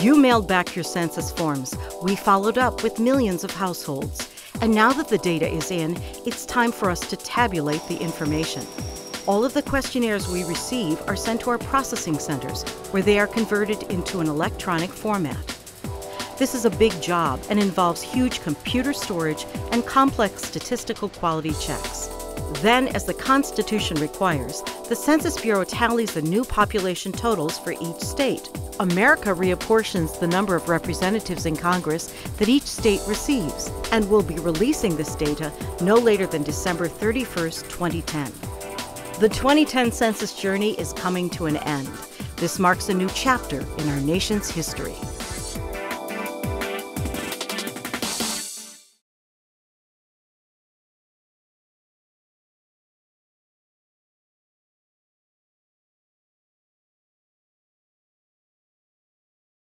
You mailed back your census forms. We followed up with millions of households. And now that the data is in, it's time for us to tabulate the information. All of the questionnaires we receive are sent to our processing centers, where they are converted into an electronic format. This is a big job and involves huge computer storage and complex statistical quality checks. Then, as the Constitution requires, the Census Bureau tallies the new population totals for each state. America reapportions the number of representatives in Congress that each state receives and will be releasing this data no later than December 31, 2010. The 2010 census journey is coming to an end. This marks a new chapter in our nation's history.